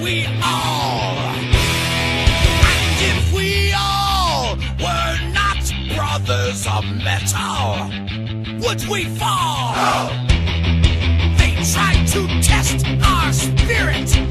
we all? And if we all were not brothers of metal, would we fall? They tried to test our spirit.